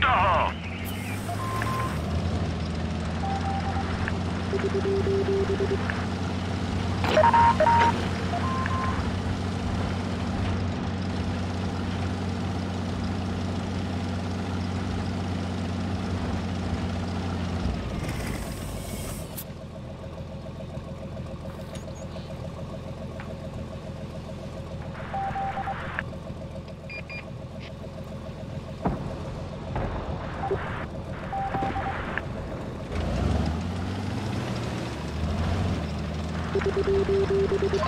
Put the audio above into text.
Ottawa! Thank you. Skvělý